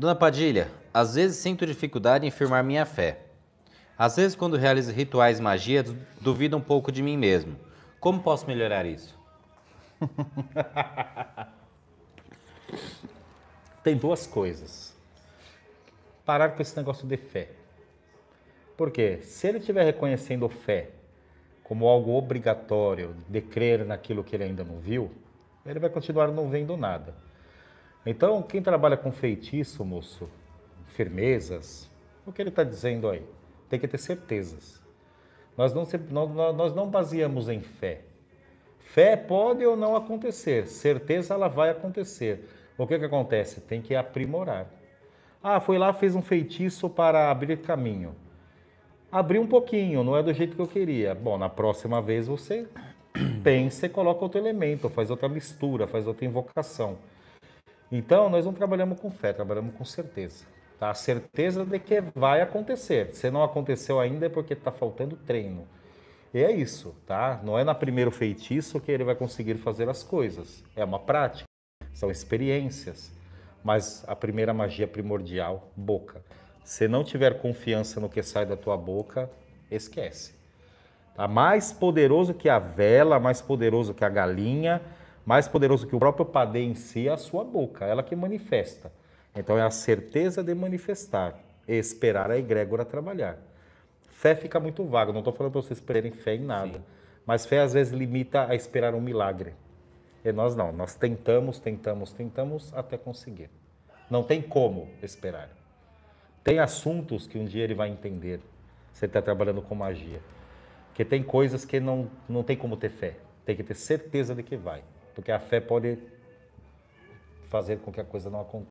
Dona Padilha, às vezes sinto dificuldade em firmar minha fé. Às vezes, quando realizo rituais e magia, duvido um pouco de mim mesmo. Como posso melhorar isso? Tem duas coisas. Parar com esse negócio de fé. Por quê? Se ele estiver reconhecendo fé como algo obrigatório de crer naquilo que ele ainda não viu, ele vai continuar não vendo nada. Então, quem trabalha com feitiço, moço, firmezas, o que ele está dizendo aí? Tem que ter certezas. Nós não, nós não baseamos em fé. Fé pode ou não acontecer, certeza ela vai acontecer. O que, que acontece? Tem que aprimorar. Ah, foi lá, fez um feitiço para abrir caminho. Abriu um pouquinho, não é do jeito que eu queria. Bom, na próxima vez você pensa e coloca outro elemento, faz outra mistura, faz outra invocação. Então, nós não trabalhamos com fé, trabalhamos com certeza. Tá? A certeza de que vai acontecer. Se não aconteceu ainda é porque está faltando treino. E é isso, tá? Não é na primeiro feitiço que ele vai conseguir fazer as coisas. É uma prática, são experiências. Mas a primeira magia primordial, boca. Se não tiver confiança no que sai da tua boca, esquece. Tá? Mais poderoso que a vela, mais poderoso que a galinha, mais poderoso que o próprio padê em si é a sua boca, ela que manifesta. Então é a certeza de manifestar e esperar a egrégora trabalhar. Fé fica muito vago, não estou falando para vocês esperarem fé em nada. Sim. Mas fé às vezes limita a esperar um milagre. E nós não, nós tentamos, tentamos, tentamos até conseguir. Não tem como esperar. Tem assuntos que um dia ele vai entender, se ele está trabalhando com magia. Que tem coisas que não, não tem como ter fé. Tem que ter certeza de que vai. Porque a fé pode fazer com que a coisa não aconteça.